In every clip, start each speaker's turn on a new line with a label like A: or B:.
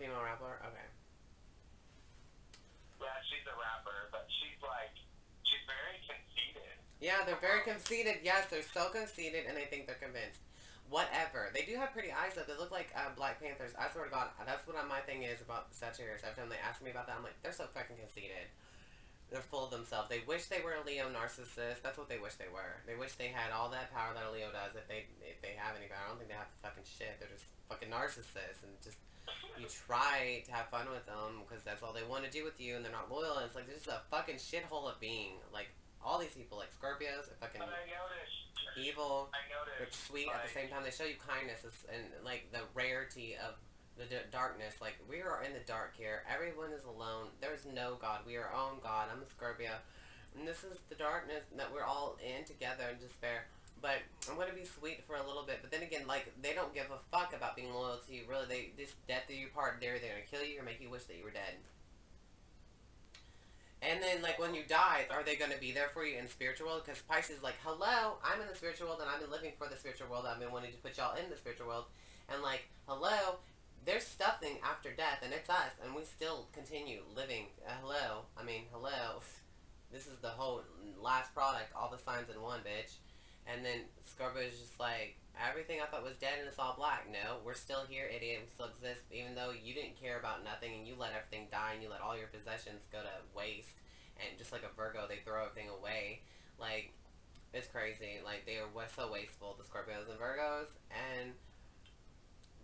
A: female rapper? Okay.
B: Yeah, she's a rapper, but she's like, she's very conceited.
A: Yeah, they're very conceited. Yes, they're so conceited, and they think they're convinced. Whatever. They do have pretty eyes, though. They look like uh, Black Panthers. I swear to God, that's what my thing is about Sagittarius. Every time they ask me about that, I'm like, they're so fucking conceited. They're full of themselves. They wish they were a Leo narcissist. That's what they wish they were. They wish they had all that power that a Leo does. If they if they have any power, I don't think they have fucking shit. They're just fucking narcissists, and just you try to have fun with them because that's all they want to do with you, and they're not loyal. And it's like this is a fucking shithole of being. Like all these people, like Scorpios, are fucking
B: But I noticed,
A: evil. But sweet at the same time. They show you kindness and like the rarity of the d- darkness. Like we are in the dark here. Everyone is alone. There's no God. We are our own God. I'm a Scorpio, and this is the darkness that we're all in together in despair. But I'm gonna be sweet for a little bit. But then again, like they don't give a fuck about being loyal to you. Really, they just death do you part. They're they're gonna kill you or make you wish that you were dead. And then, like, when you die, are they going to be there for you in spiritual world? Because Pisces is like, hello, I'm in the spiritual world, and I've been living for the spiritual world. I've been wanting to put y'all in the spiritual world. And, like, hello, there's something after death, and it's us, and we still continue living. Uh, hello, I mean, hello. This is the whole last product, all the signs in one, bitch. And then Scorpio is just like, everything I thought was dead and it's all black. No, we're still here, idiot. We still exist, even though you didn't care about nothing and you let everything die and you let all your possessions go to waste. And just like a Virgo, they throw everything away. Like, it's crazy. Like, they are so wasteful, the Scorpios and Virgos. And,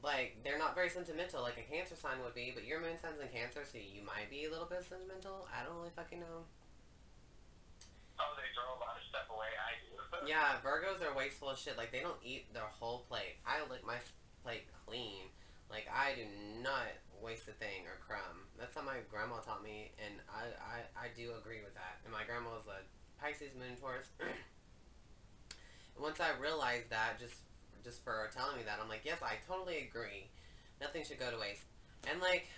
A: like, they're not very sentimental like a Cancer sign would be. But your moon sign's in Cancer, so you might be a little bit sentimental. I don't really fucking know.
B: Stuff away. I do.
A: Yeah, Virgos are wasteful as shit. Like, they don't eat their whole plate. I lick my plate clean. Like, I do not waste a thing or crumb. That's how my grandma taught me, and I, I, I do agree with that. And my grandma was a Pisces moon Taurus. once I realized that, just just for telling me that, I'm like, yes, I totally agree. Nothing should go to waste. And, like,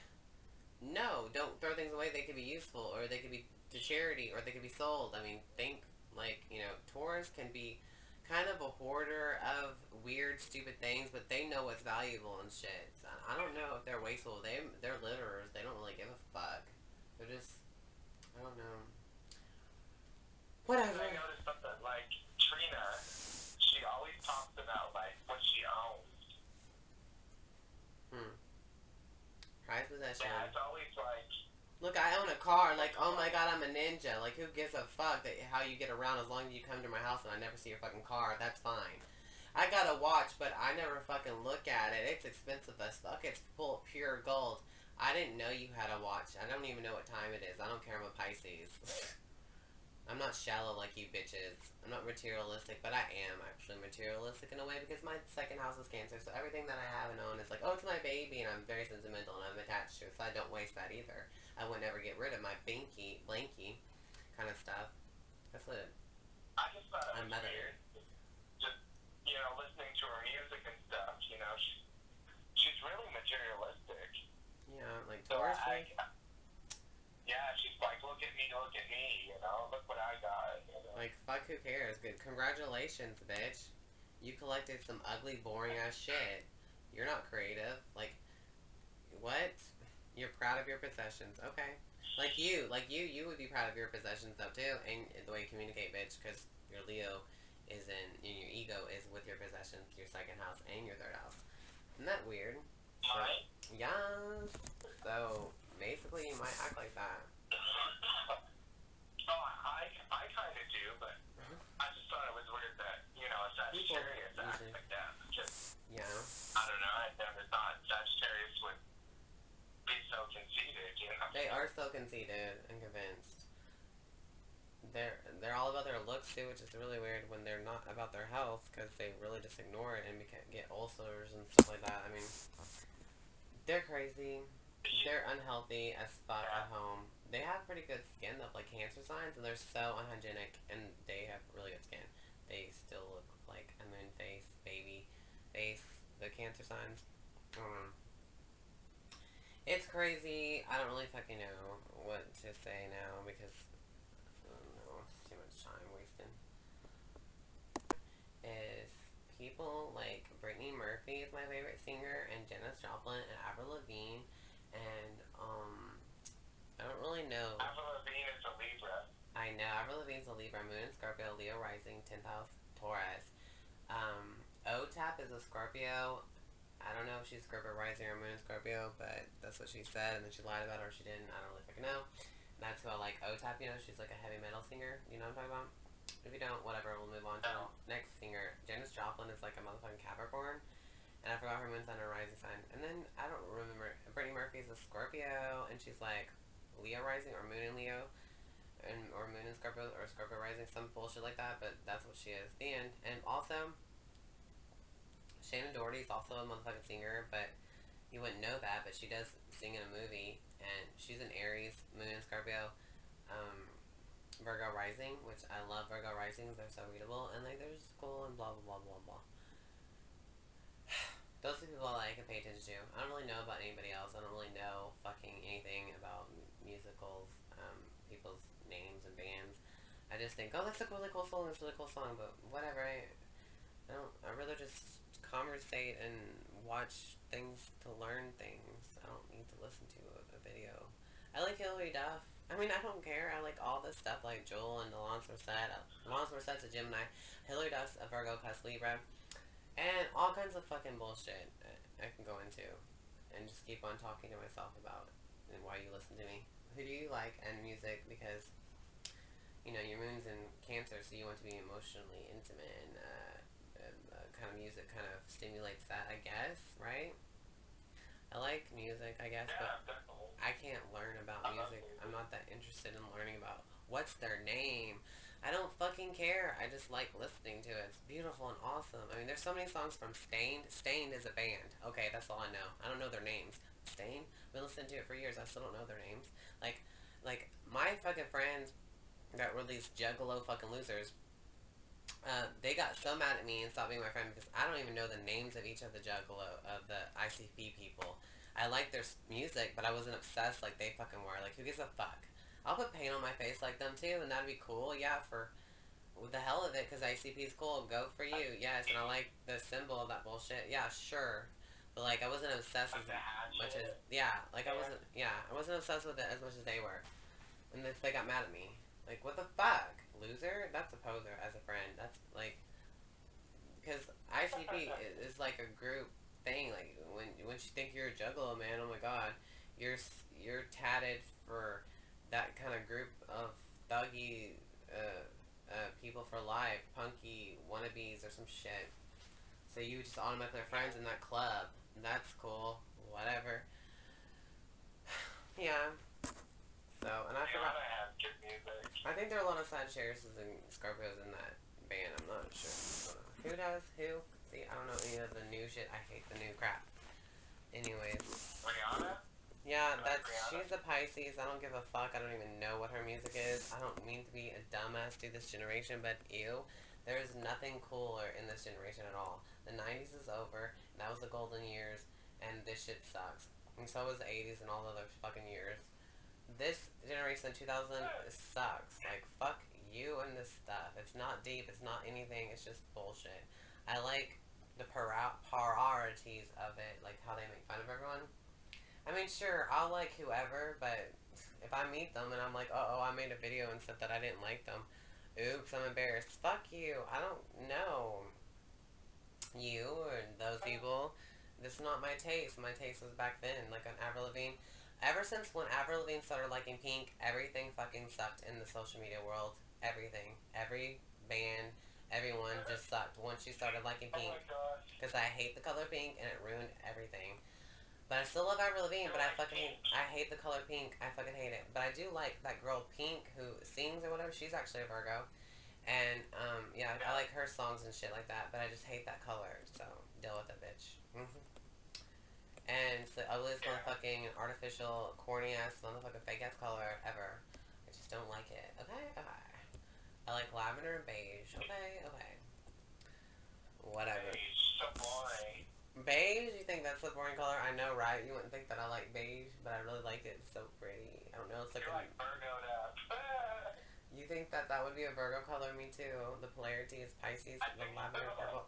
A: no, don't throw things away. They could be useful, or they could be to charity, or they could be sold. I mean, think like you know Taurus can be kind of a hoarder of weird stupid things but they know what's valuable and shit. So I don't know if they're wasteful. They they're litterers. They don't really give a fuck. They're just I don't know. Whatever.
B: I noticed something? Like Trina. She always talks about like what she owns.
A: hmm. Prized possession.
B: Yeah, it's always like
A: look I own a car like oh my god I'm a ninja like who gives a fuck that how you get around as long as you come to my house and I never see your fucking car that's fine I got a watch, but I never fucking look at it. It's expensive as fuck. It's full pure gold. I didn't know you had a watch. I don't even know what time it is. I don't care. I'm a Pisces. I'm not shallow like you bitches. I'm not materialistic, but I am actually materialistic in a way because my second house is Cancer, so everything that I have and own is like, oh, it's my baby, and I'm very sentimental and I'm attached to it, so I don't waste that either. I would never get rid of my binky, blanky kind of stuff. That's what
B: I just thought it
A: I'm mother.
B: weird. Just you know, listening to her music and stuff. You know, she, she's really materialistic.
A: yeah, like
B: So. I, yeah, she's like, look at me, look at me. You know, look what I got. You know?
A: Like, fuck, who cares? Good. Congratulations, bitch. You collected some ugly, boring ass shit. You're not creative. Like, what? You're proud of your possessions. Okay. Like you, like you, you would be proud of your possessions though too, and the way you communicate, bitch, because your Leo is in, and your ego is with your possessions, your second house and your third house. Isn't that weird?
B: Mine?
A: Yes. So basically, you might act like that.
B: Oh, I, I kind of do, but
A: Mhm.
B: I just thought it was weird that, you know, a Sagittarius
A: People
B: acts
A: usually-
B: like that. Just,
A: Yeah.
B: I don't know, I never thought Sagittarius would be so conceited, you know?
A: They are so conceited and convinced. They're they're too, which is really weird when they're not about their health because they really just ignore it and get ulcers and stuff like that. I mean, they're crazy. They're unhealthy as fuck at home. They have pretty good skin though, like cancer signs, and they're so unhygienic, and they have really good skin. They still look like a moon face, baby face. The cancer signs. It's crazy. I don't really fucking know what to say now because I don't know. It's too much time wasted. Is people like Brittany Murphy is my favorite singer, and Janis Joplin and Avril Lavigne, and um, I don't really know.
B: Avril Lavigne is a Libra.
A: I know. Avril Lavigne's a Libra, Moon Scorpio, Leo rising, 10th house, Taurus. Um, Otep is a Scorpio. I don't know if she's Scorpio rising or Moon Scorpio, but that's what she said, and then she lied about it or she didn't. I don't really fucking know. That's who I like. Otep, you know, she's like a heavy metal singer. You know what I'm talking about? If you don't, whatever, we'll move on to the next singer. Janis Joplin is like a motherfucking Capricorn. And I forgot her moon sign or rising sign. And then, I don't remember, Brittany Murphy's a Scorpio, and she's like Leo rising or moon in Leo. And, or moon in Scorpio or Scorpio rising, some bullshit like that, but that's what she is. The end. And also, Shannen Doherty's also a motherfucking singer, but you wouldn't know that, but she does sing in a movie, and she's an Aries, moon in Scorpio, um, Virgo rising, which I love Virgo risings, they're so readable, and like, they're just cool and blah, blah, blah, blah, blah. Those are people I can pay attention to. I don't really know about anybody else. I don't really know fucking anything about musicals, um, people's names and bands. I just think, oh, that's a really cool song. That's a really cool song. But whatever. I, I don't. I rather just conversate and watch things to learn things. I don't need to listen to a, a video. I like Hilary Duff. I mean, I don't care. I like all this stuff, like Joel and Alanis Morissette. Alanis Morissette's a Gemini. Hilary Duff's a Virgo, cuz Libra. And all kinds of fucking bullshit uh, I can go into. And just keep on talking to myself about and why you listen to me. Who do you like and music? Because, you know, your moon's in Cancer, so you want to be emotionally intimate and, uh, and uh, kind of music kind of stimulates that, I guess, right? I like music, I guess, but. I can't learn about music. I'm not that interested in learning about what's their name. I don't fucking care. I just like listening to it. It's beautiful and awesome. I mean, there's so many songs from Staind. Staind is a band. Okay, that's all I know. I don't know their names. Staind. We listened to it for years. I still don't know their names. Like, like my fucking friends that were these juggalo fucking losers. Uh, they got so mad at me and stopped being my friend because I don't even know the names of each of the juggalo of the ICP people. I like their music, but I wasn't obsessed like they fucking were. Like, who gives a fuck? I'll put paint on my face like them too, and that'd be cool. Yeah, for the hell of it, because ICP is cool. Go for you. Yes, and I like the symbol of that bullshit. Yeah, sure. But like, I wasn't obsessed as much as yeah. Like I wasn't. Yeah, I wasn't obsessed with it as much as they were. And they got mad at me. Like, what the fuck, loser? That's a poser as a friend. That's like, because ICP is, is like a group thing. Like when when you think you're a juggalo, man, oh my god, you're you're tatted for that kind of group of thuggy uh, uh, people for life, punky wannabes or some shit. So you just automatically are friends in that club. That's cool. Whatever. yeah. So, and I forgot. I think there are a lot of Sagittarius and Scorpios in that band. I'm not sure. I don't know. Who does? Who? See, I don't know any of the new shit. I hate the new crap. Anyways.
B: Rihanna?
A: Yeah, that's she's a Pisces. I don't give a fuck. I don't even know what her music is. I don't mean to be a dumbass to this generation, but ew. There is nothing cooler in this generation at all. The 90s is over, that was the golden years, and this shit sucks. And so was the 80s and all the other fucking years. This generation, 2000, sucks. Like, fuck you and this stuff. It's not deep, it's not anything, it's just bullshit. I like the priorities of it, like how they make fun of everyone. I mean, sure, I'll like whoever, but if I meet them and I'm like, uh oh, I made a video and said that I didn't like them, oops, I'm embarrassed. Fuck you. I don't know you or those people. This is not my taste. My taste was back then, like on Avril Lavigne. Ever since when Avril Lavigne started liking Pink, everything fucking sucked in the social media world. Everything. Every band, everyone just sucked once she started liking
B: Oh
A: Pink. Because I hate the color pink and it ruined everything. But I still love Avril Lavigne, but I fucking hate, I hate the color pink. I fucking hate it. But I do like that girl Pink who sings or whatever. She's actually a Virgo. And, um, yeah, I like her songs and shit like that, but I just hate that color. So, deal with it, bitch. hmm And it's the ugliest motherfucking artificial, corny ass, motherfucking fake ass color ever. I just don't like it. Okay? Okay. I like lavender and beige. Okay? Okay. Whatever. Beige? You think that's a boring color? I know, right? You wouldn't think that I like beige, but I really like it. It's so pretty. I don't know. It's like
B: You're
A: a,
B: like Virgo'd up.
A: you think that that would be a Virgo color? Me too. The polarity is Pisces.
B: I
A: The lavender
B: so.
A: purple.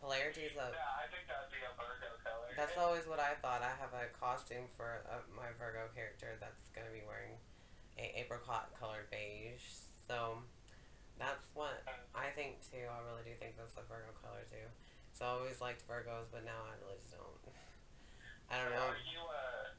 A: Polarity is a.
B: yeah, I think that'd be a Virgo color.
A: That's always what I thought. I have a costume for uh, my Virgo character that's gonna be wearing a apricot colored beige. So that's what I think too. I really do think that's the Virgo color too. So I always liked Virgos, but now I really just don't. I don't know.
B: Are you a what?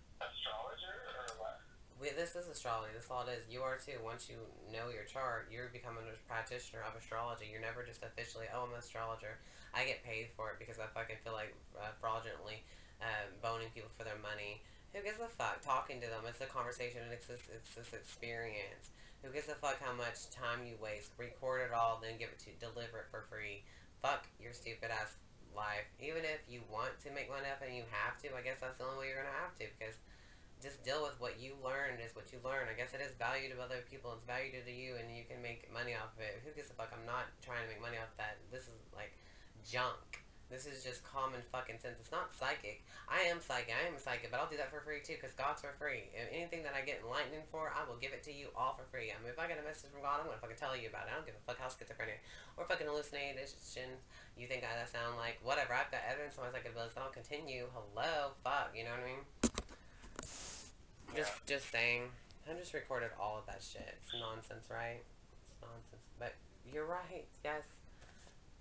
A: We, this is astrology. This all it is. You are too. Once you know your chart, you're becoming a practitioner of astrology. You're never just officially, oh, I'm an astrologer. I get paid for it because I fucking feel like uh, fraudulently uh, boning people for their money. Who gives a fuck? Talking to them. It's a conversation and it's this, it's this experience. Who gives a fuck how much time you waste? Record it all, then give it to, deliver it for free. Fuck your stupid ass life. Even if you want to make money it and you have to, I guess that's the only way you're gonna have to because just deal with what you learned is what you learn. I guess it is value to other people, it's value to you, and you can make money off of it. Who gives a fuck? I'm not trying to make money off that. This is like junk. This is just common fucking sense. It's not psychic. I am psychic. I am psychic, but I'll do that for free too, because God's for free. And anything that I get enlightened for, I will give it to you all for free. I mean, if I get a message from God, I'm gonna fucking tell you about it. I don't give a fuck how schizophrenic or fucking hallucinations you think I sound like. Whatever. I've got evidence on my psychic abilities. I'll continue. Hello, fuck. You know what I mean? Just, just saying. I just recorded all of that shit. It's nonsense, right? It's nonsense. But you're right. Yes.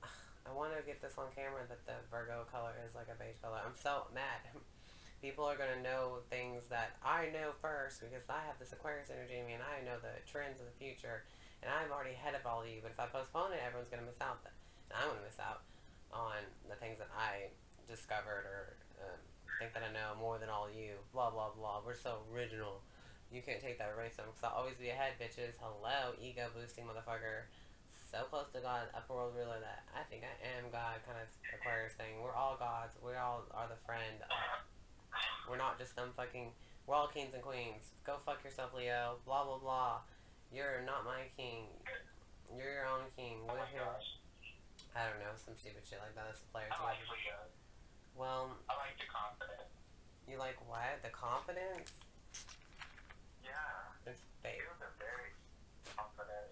A: I want to get this on camera that the Virgo color is like a beige color. I'm so mad. People are going to know things that I know first because I have this Aquarius energy in me and I know the trends of the future. And I'm already ahead of all of you. But if I postpone it, everyone's going to miss out. And I'm going to miss out on the things that I discovered or um, think that I know more than all you. Blah, blah, blah. We're so original. You can't take that away from because I'll always be ahead, bitches. Hello, ego boosting motherfucker so close to God, upper world ruler that I think I am God kind of Aquarius thing. We're all gods. We all are the friend. we're not just some fucking. We're all kings and queens. Go fuck yourself, Leo. Blah blah blah. You're not my king. You're your own king.
B: Oh
A: here.
B: gosh.
A: I don't know, some stupid shit like that. That's a player
B: I like. Leo.
A: Well,
B: I like the confidence.
A: you like what? The confidence?
B: Yeah.
A: It's fake.
B: Leos are very confident,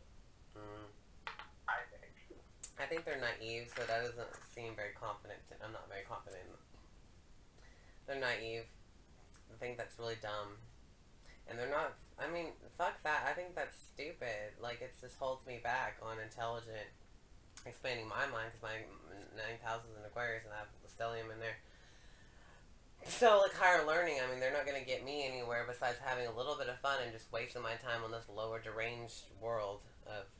A: Mm.
B: I think.
A: I think they're naive, so that doesn't seem very confident. To, I'm not very confident. They're naive. I think that's really dumb. And they're not. I mean, fuck that. I think that's stupid. Like, it just holds me back on intelligent expanding my mind because my ninth house is in Aquarius and I have stellium in there. So, like, higher learning, I mean, they're not going to get me anywhere besides having a little bit of fun and just wasting my time on this lower deranged world of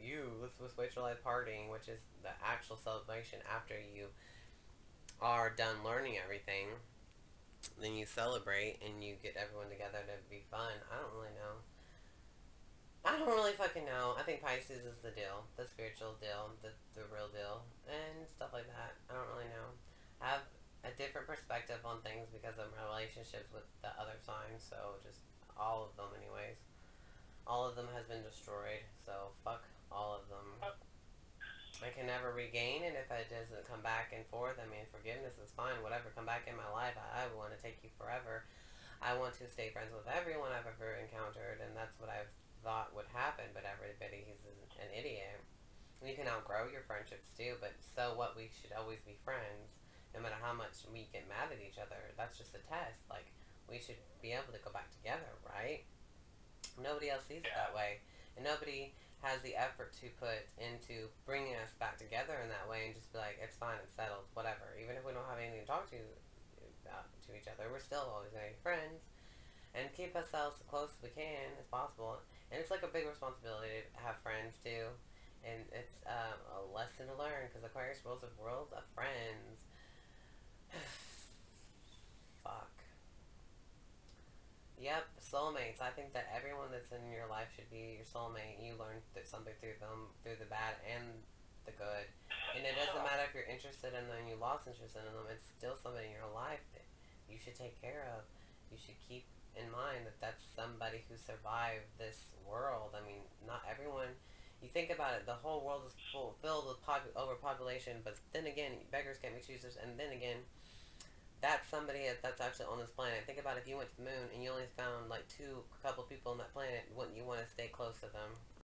A: you, let's, let's wait till I partying, which is the actual celebration after you are done learning everything. Then you celebrate and you get everyone together to be fun. I don't really know. I don't really fucking know. I think Pisces is the deal, the spiritual deal, the, the real deal, and stuff like that. I don't really know. I have a different perspective on things because of my relationships with the other signs, so just all of them anyways. All of them has been destroyed, so fuck all of them. I can never regain it if it doesn't come back and forth. I mean, forgiveness is fine. Whatever, come back in my life. I, I want to take you forever. I want to stay friends with everyone I've ever encountered, and that's what I've thought would happen. But everybody is an idiot. You can outgrow your friendships too, but so what? We should always be friends, no matter how much we get mad at each other. That's just a test. Like we should be able to go back together, right? Nobody else sees it that way, and nobody has the effort to put into bringing us back together in that way and just be like, it's fine, it's settled, whatever. Even if we don't have anything to talk to about to each other, we're still always going to be friends and keep ourselves as close as we can as possible. And it's like a big responsibility to have friends too. And it's um, a lesson to learn because Aquarius rules a world of friends. Fuck. Yep, soulmates. I think that everyone that's in your life should be your soulmate. You learn th- something through them, through the bad and the good. And it doesn't matter if you're interested in them, you lost interest in them. It's still somebody in your life that you should take care of. You should keep in mind that that's somebody who survived this world. I mean, not everyone. You think about it, the whole world is full, filled with pop- overpopulation, but then again, beggars can't be choosers, and then again, that's somebody that's actually on this planet. Think about if you went to the moon and you only found like two couple people on that planet, wouldn't you want to stay close to them?